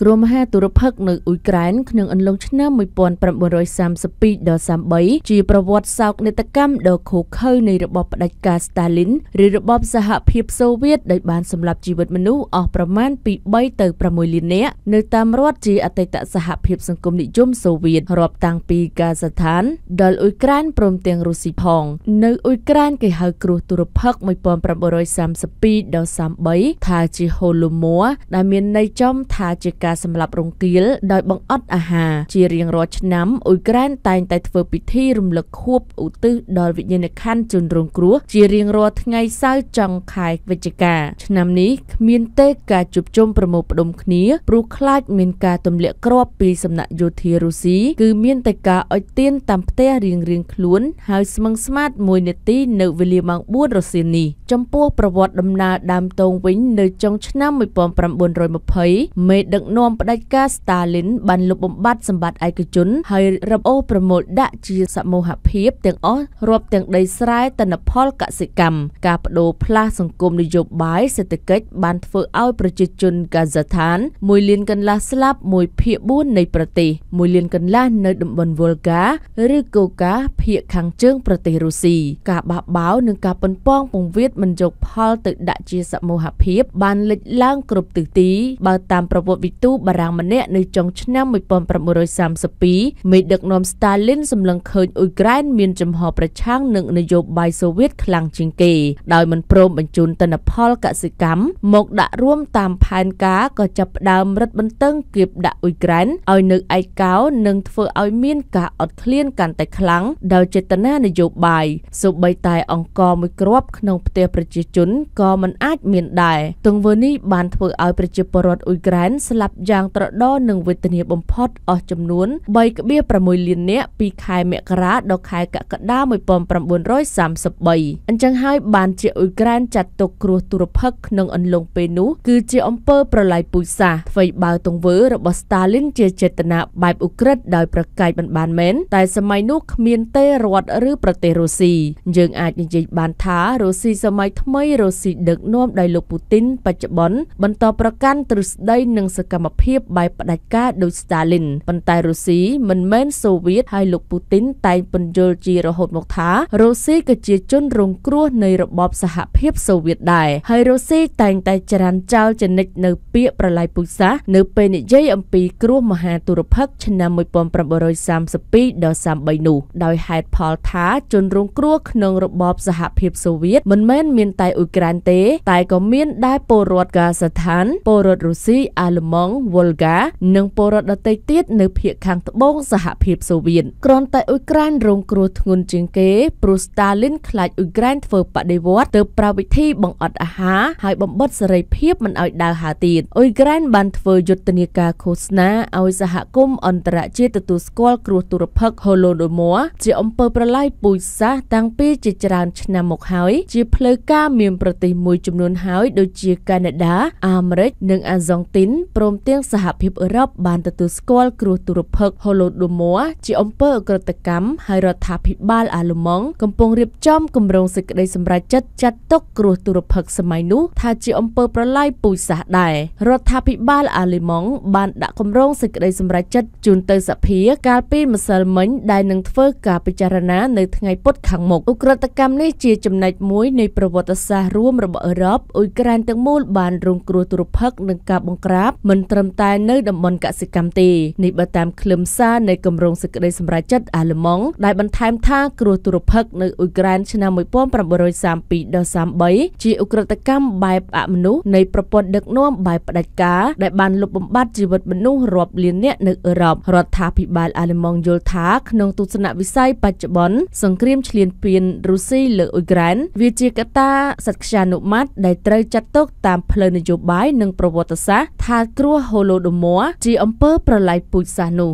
គ្រោះមហាទុរភិក្សនៅអ៊ុយក្រែនក្នុងអន្លង់ឆ្នាំ1932ដល់33ជាប្រវត្តិសោកនាដកម្មដ៏ឃោរឃៅនៃរបបផ្ដាច់ការស្តាលីនឬរបបសហភាពសូវៀតដែលបានសម្លាប់ជីវិតមនុស្សអស់ប្រមាណពី3ទៅ6លាននាក់នៅតាមរដ្ឋជាអតីតសហភាពសង្គមនិយមសូវៀតរាប់តាំងពីកាហ្សាឋានដល់អ៊ុយក្រែនព្រមទាំងរុស្ស៊ីផង នៅអ៊ុយក្រែនគេហៅគ្រោះទុរភិក្ស1932ដល់33ថាជាហូឡូម៉ូដែលមានន័យចំថាជាការសម្លាប់រង្គាលដោយបង្អត់អាហារជារៀងរាល់ឆ្នាំអ៊ុយក្រែនតែងតែធ្វើពិធីរំលឹកខួបឧទ្ទិសដល់វិញ្ញាណក្ខន្ធជនរងគ្រោះជារៀងរាល់ថ្ងៃសៅរ៍ចុងខែវិច្ឆិកាឆ្នាំនេះគ្មានទេការជួបជុំប្រមូលផ្ដុំគ្នាព្រោះខ្លាចមានការទម្លាក់គ្រាប់ពីសំណាក់យោធារុស្ស៊ីគឺមានតែការអុជទៀនតាមផ្ទះរៀងរៀងខ្លួនហើយស្មឹងស្មាត1នាទីនៅវេលាម៉ោង4រសៀលនេះចំពោះប្រវត្តិដំណើរដើមតងវិញនៅចុងឆ្នាំ1920មេដឹកនាំផ្ដាច់ការស្តាលីនបានលុបបំបាត់សម្បត្តិឯកជន ហើយរឹបអូសប្រមូលដាក់ជាសមូហភាពទាំងអស់រាប់ទាំងដីស្រែទិន្នផលកសិកម្មការបដូរផ្លាស់សង្គមនយោបាយសេដ្ឋកិច្ចបានធ្វើឲ្យប្រជាជនកាហ្សាឋាន1លានកន្លះស្លាប់1ភាគ4នៃប្រទេស1លានកន្លះនៅតំបន់វ៉ុលកាឬកូកាភាគខាងជើងប្រទេសរុស្ស៊ីការបះបោរនិងការប៉ុនប៉ងពង្វាតមិនយកផលទៅដាក់ជាសមូហភាពបានលេចឡើងគ្រប់ទិសទីបើតាមប្រវត្តិវិទូបារាំងម្នាក់នៅចុងឆ្នាំ1932មេដឹកនាំស្តាលីនសម្លឹងឃើញអ៊ុយក្រែនមានចំហប្រឆាំងនឹងនយោបាយសូវៀតខ្លាំងជាងគេដោយមិនព្រមបញ្ជូនទិន្នផលកសិកម្មមកដាក់រួមតាមផែនការក៏ចាប់ផ្ដើមរឹតបន្តឹងគៀបដាក់អ៊ុយក្រែនឲ្យនៅឯកោនិងធ្វើឲ្យមានការអត់ឃ្លានកាន់តែខ្លាំងដោយចេតនានយោបាយសូម្បីតែអង្គមួយគ្រាប់ក្នុងផ្ទះប្រជាជនក៏មិនអាចមានដែរទង្វើនេះបានធ្វើឲ្យប្រជាពលរដ្ឋអ៊ុយក្រែនស្លាប់យ៉ាងត្រដរនិងវេទនាបំផុតអស់ចំនួន3.6លាននាក់ពីខែមករាដល់ខែកក្កដា1933អញ្ចឹងហើយបានជាអ៊ុយក្រែនចាត់ទុកគ្រោះទុរភិក្សក្នុងអន្លង់ពេលនោះគឺជាអំពើប្រល័យពូជសាសន៍អ្វីបើទង្វើរបស់ស្តាលីនជាចេតនាបែបអ៊ុក្រិតដោយប្រកែកមិនបានមែនតែសម័យនោះគ្មានទេរដ្ឋឬប្រទេសរុស្ស៊ីយើងអាចនិយាយបានថារុស្ស៊ីសម័យថ្មីរុស្ស៊ីដឹកនាំដោយលោកពូទីនបច្ចុប្បន្នបន្តប្រកាន់ទ្រឹស្ដីនិងសកម្មភាពបែបផ្ដាច់ការដោយស្តាលីនប៉ុន្តែរុស្ស៊ីមិនមែនសូវៀតហើយលោកពូទីនតែងពន្យល់ជារហូតមកថារុស្ស៊ីក៏ជាជនរងគ្រោះនៃរបបសហភាពសូវៀតដែរហើយរុស្ស៊ីតែងតែចរានចោលចនិចនៅពាក្យប្រឡាយពូជសាសន៍នៅពេលនិយាយអំពីគ្រោះមហាទុរភិក្សឆ្នាំ1932ដល់33នោះដោយហេតុផលថាជនរងគ្រោះក្នុងរបបសហភាពសូវៀតមិនមែនមានតែអ៊ុយក្រែនទេ តែក៏មានដែរពលរដ្ឋកាហ្សាឋានពលរដ្ឋរុស្ស៊ីអាល្លឺម៉ង់វ៉ុលហ្កានិងពលរដ្ឋដទៃទៀតនៅភាគខាងត្បូងសហភាពសូវៀតគ្រាន់តែអ៊ុយក្រែនរងគ្រោះធ្ងន់ជាងគេព្រោះស្តាលីនខ្លាចអ៊ុយក្រែនធ្វើបដិវត្តទៅប្រើវិធីបង្អត់អាហារហើយបំបិតសេរីភាពមិនឲ្យដើរហើរទៀតអ៊ុយក្រែនបានធ្វើយុទ្ធនាការឃោសនាឲ្យសហគមន៍អន្តរជាតិទទួលស្គាល់គ្រោះទុរភិក្សហូឡូដូម៉ូជាអំពើប្រឡាយពូជសាសន៍តាំងពីជាច្រើនឆ្នាំមកហើយជាផ្លូវការមានប្រទេសមួយចំនួនហើយដូចជាកាណាដាអាមេរិកនិងអាហ្សង់ទីនព្រមទាំងសហភាពអឺរ៉ុបបានទទួលស្គាល់គ្រោះទុរភិក្សហូឡូដូម៉ូជាអំពើអក្រិតកម្មហើយរដ្ឋាភិបាលអាល្លឺម៉ង់កំពុងរៀបចំគម្រោងសេចក្តីសម្រេចចិត្តចាត់ទុកគ្រោះទុរភិក្សសម័យនោះថាជាអំពើប្រឡាយពូជសាសន៍ដែររដ្ឋាភិបាលអាល្លឺម៉ង់បានដាក់គម្រោងសេចក្តីសម្រេចចិត្តជូនទៅសភាកាលពីម្សិលមិញដែលនឹងធ្វើការពិចារណានៅថ្ងៃពុធខាងមុខឧក្រិដ្ឋកម្មនេះជាចំណែកមួយនៃប្រវត្តិសាស្ត្ររួមរបស់អឺរ៉ុបអ៊ុយក្រែនទាំងមូលបានរងគ្រោះទុរភិក្សនិងការបង្ក្រាបមិនត្រឹមតែនៅតំបន់កសិកម្មទេនេះបើតាមខ្លឹមសារនៃគម្រោងសេចក្តីសម្រេចចិត្តអាល្លឺម៉ង់ដែលបន្ថែមថាគ្រោះទុរភិក្សនៅអ៊ុយក្រែនឆ្នាំ1932ដល់33ជាឧក្រិដ្ឋកម្មបែបអមនុស្សនៃប្រព័ន្ធដឹកនាំបែបផ្ដាច់ការដែលបានលុបបំបាត់ជីវិតមនុស្សរាប់លាននាក់នៅអឺរ៉ុបរដ្ឋាភិបាលអាល្លឺម៉ង់យល់ថាក្នុងទស្សនវិស័យបច្ចុប្បន្នសង្គ្រាមឈ្លានពានរុស្ស៊ីលើអ៊ុយក្រែនវាជាកត្តាសត្វខ្យានុម័តដែលត្រូវចាត់ទុកតាមផ្លូវនយោបាយនិងប្រវត្តិសាស្ត្រថាគ្រោះហូឡូដូម៉ូជាអំពើប្រល័យពូជសាសន៍នោះ